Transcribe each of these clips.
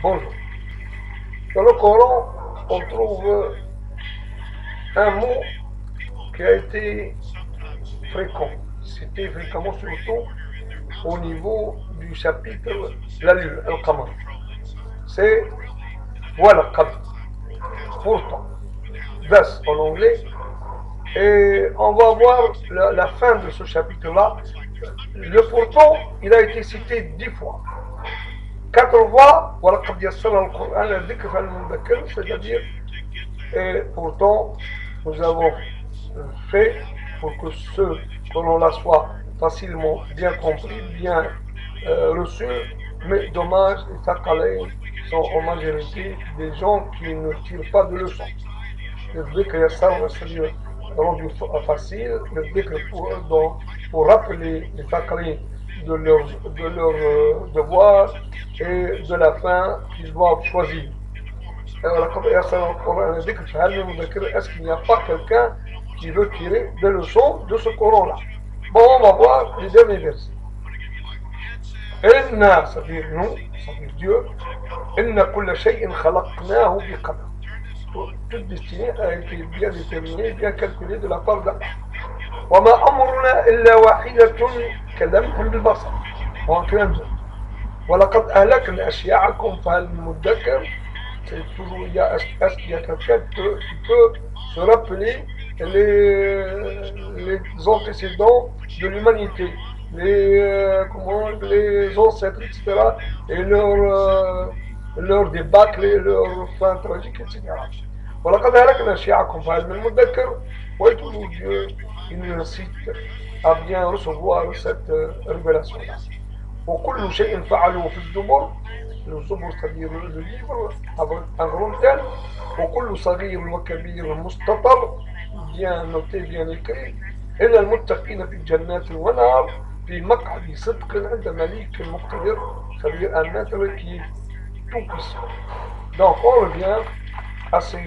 Bonjour. Dans le Coran, on trouve un mot qui a été fréquent. C'était fréquemment surtout au niveau du chapitre La Lune, Al-Qamar. C'est voilà, pourtant, thus en anglais. Et on va voir la fin de ce chapitre-là. Le pourtant, il a été cité dix fois. Quatre fois, c'est-à-dire, et pourtant, nous avons fait pour que ce colon-là soit facilement bien compris, bien euh, reçu, mais dommage, les Takalais sont en majorité des gens qui ne tirent pas de leçons. Rendu facile, le dhikr pour, rappeler les Takalais de leur, de euh, et de la fin qu'ils doivent choisir. Est-ce qu'il n'y a pas quelqu'un qui veut tirer des leçons de ce Coran-là? Bon, on va voir les derniers versets. C'est-à-dire nous, c'est-à-dire Dieu. Toute destinée a été bien déterminée, bien calculée de la part d'Allah. وما أمرنا إلا واحدة كلمح بالبصر هو كلام زي ولقد أهلكنا أشياعكم فهل مدكر c'est toujours, il y a, qu'il y a quelqu'un qui peut, se rappeler les, les antécédents de l'humanité, les, euh, comment, les ancêtres, etc., et euh, leur لور دي باكلي لور فانتولوجيك etc. ولقد هلكنا شيعكم فهل من مدكر ويتولوا إن نسيت أبنياء رسل ورثت ريفيلاسيون وكل شيء فعلوا في الزبر الزبر صغير الزبر أغرمتان وكل صغير وكبير مستطر بيان نوتي بيان الكريم. إلا المتقين في جنات ونار في مقعد صدق عند مليك مقتدر خبير أمات الكيف puissant. Donc, on revient à ces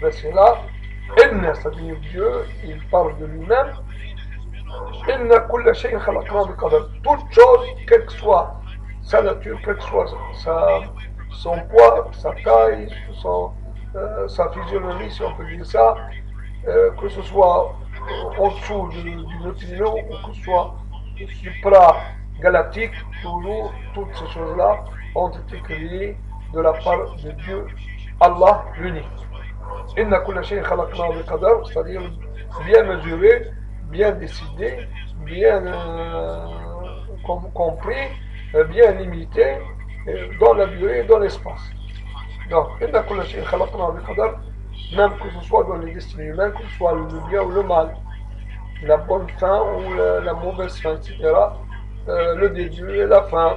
versets-là. Ibn, c'est-à-dire Dieu, il parle de lui-même. Toute chose, quelle que soit sa nature, quelle que soit sa, son poids, sa taille, son, euh, sa physionomie, si on peut dire ça, euh, que ce soit euh, en dessous du, du, ou que ce soit supra supra-galactique, toujours, toutes ces choses-là ont été créées de la part de Dieu, Allah l'unique. C'est-à-dire bien mesuré, bien décidé, bien euh, com compris, bien limité dans la durée et dans l'espace. Donc, même que ce soit dans les destinées humaines, que ce soit le bien ou le mal, la bonne fin ou la, la mauvaise fin, etc., euh, le début et la fin,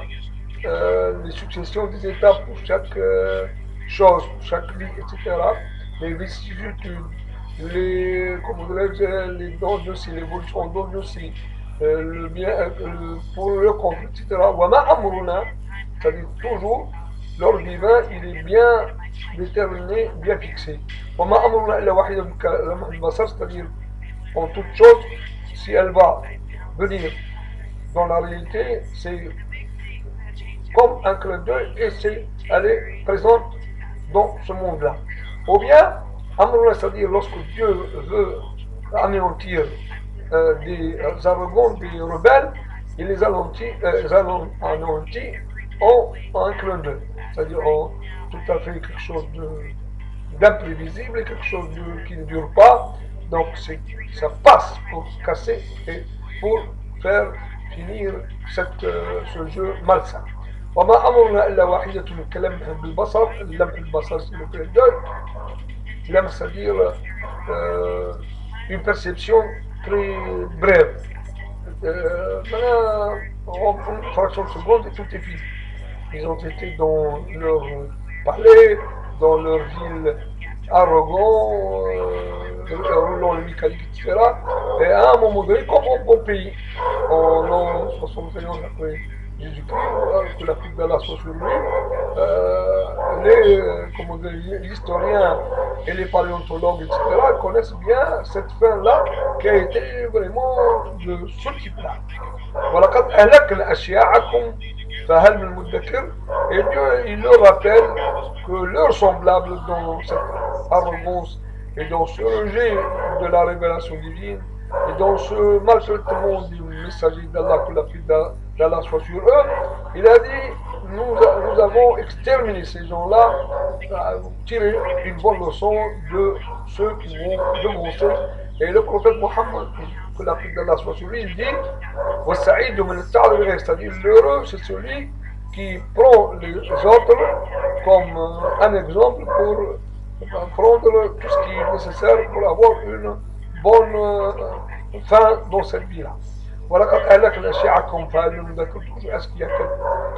euh, les successions des étapes pour chaque euh, chose, pour chaque vie, etc., les vicissitudes, les, comment les dons aussi, l'évolution dons aussi, le bien, pour le compte, etc. C'est-à-dire toujours, l'ordre divin, il est bien déterminé, bien fixé. C'est-à-dire, en toute chose, si elle va venir dans la réalité, c'est comme un clin d'œil et c'est, elle est présente dans ce monde-là. Ou bien, c'est-à-dire lorsque Dieu veut anéantir euh, des arrogants, des rebelles, il les anéantit, euh, en, un clin d'œil. C'est-à-dire en tout à fait quelque chose d'imprévisible, quelque chose qui ne dure pas. Donc ça passe pour casser et pour faire euh, ce jeu malsain. وما أمرنا إلا واحدة كلمح بالبصر لمح البصر لمح c'est-à-dire euh, une perception très brève euh, en une fraction de seconde et tout est fini ils ont été dans leur palais dans leur ville arrogant euh, roulant le mécanique etc et à un moment donné comme en bon pays en l'an 71 après Jésus-Christ, que la pluie d'Allah soit sur lui, euh, les, comment dire, les historiens et les paléontologues, etc., connaissent bien cette fin-là qui a été vraiment de ce type-là. ولقد أهلكنا أشياعكم فهل من مدكر Et Dieu, il leur rappelle que leurs semblables dans cette arrogance et dans ce rejet de la révélation divine et dans ce maltraitement du messager d'Allah, que la pluie d'Allah soit sur eux, il a dit nous, avons exterminé ces gens-là, tiré une bonne leçon de ceux qui vont devancer. Et le prophète Mohammed, que la pluie d'Allah soit sur lui, il dit c'est-à-dire l'heureux, c'est celui qui prend les autres comme un exemple pour prendre tout ce qui est nécessaire pour avoir une bonne fin dans cette vie-là. Voilà quand elle a la Shia est-ce qu'il y a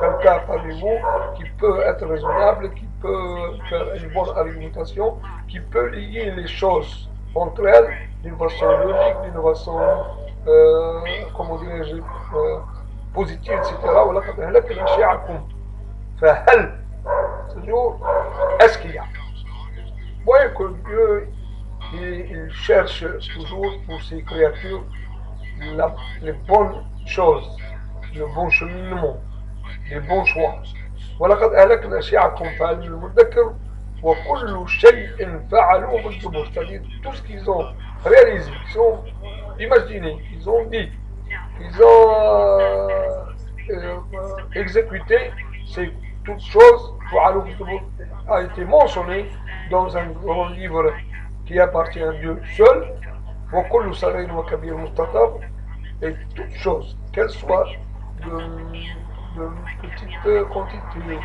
quelqu'un parmi vous qui peut être raisonnable, qui peut faire une bonne argumentation, qui peut lier les choses entre elles d'une façon logique, d'une façon, euh, comment dirais-je, euh, positive, etc. Voilà quand elle a la Shia فهل toujours est-ce qu'il y a Vous voyez que Dieu il, il cherche toujours pour ses créatures la, les bonnes choses, le bon cheminement, les bons choix. ولقد أهلكنا شيعكم فهل من مدكر وكل شيء فعلوه بالزبور c'est-à-dire tout ce qu'ils ont réalisé, ils ont imaginé, ils ont dit, ils ont euh, euh, exécuté, c'est toute chose a été mentionné dans un grand livre qui appartient à Dieu seul, et toute chose, qu'elle soit de, de, petite quantité,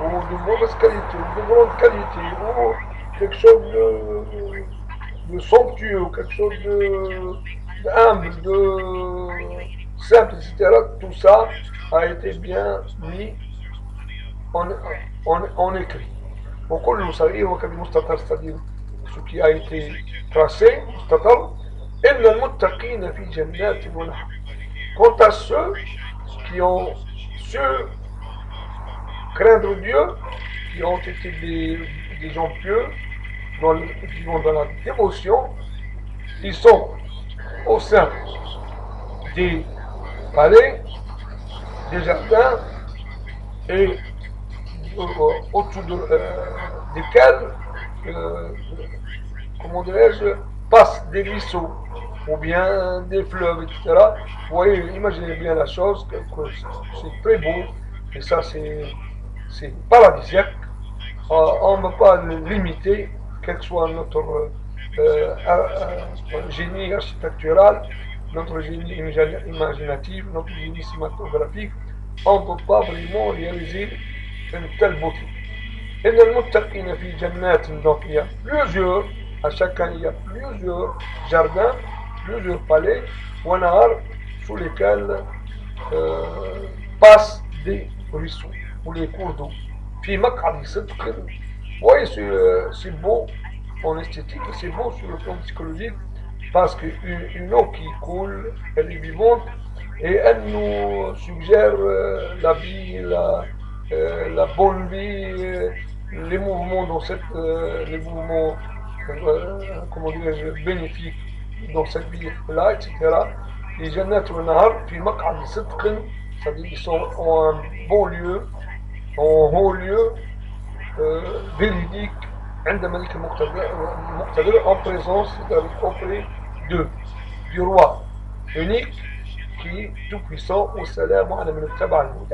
ou de mauvaise qualité, ou de grande qualité, ou quelque chose de, somptueux, ou quelque chose de, de humble, de simple, etc. Tout ça a été bien mis en écrit وكل صغير وكبير مستطر c'est-à-dire ce qui a été tracé, مستطر إلا المتقين في جنات ونهر Quant à ceux qui ont su craindre Dieu, qui ont été des, des gens pieux, dans le, qui vont dans la dévotion, ils sont au sein des palais, des jardins et autour de, euh, desquels, euh, comment dirais-je, passent des ruisseaux ou bien des fleuves, etc. Vous voyez, imaginez bien la chose, c'est très beau, et ça c'est paradisiaque. Euh, on ne peut pas limiter, quel que soit notre euh, génie architectural, notre génie imaginatif, notre génie cinématographique, on ne peut pas vraiment réaliser une telle beauté. Et donc il y a plusieurs, à chacun il y a plusieurs jardins, plusieurs palais, Wanar, sous lesquels euh, passent des ruisseaux ou les cours d'eau. Puis Vous voyez, c'est beau en esthétique c'est beau sur le plan psychologique parce qu'une une eau qui coule, elle est vivante et elle nous suggère euh, la vie, la, la bonne vie, euh, les mouvements dans cette, euh, les mouvements, euh, comment dirais-je, bénéfiques dans cette vie-là, etc. Les Jannat wa Nahar, puis Maq'ad Sidqin, c'est-à-dire qu'ils sont en un bon lieu, en haut lieu, euh, véridique, عندما ذلك المقتدر en présence, c'est-à-dire auprès de, du roi unique qui est tout puissant, au salam ala man ittaba al-huda.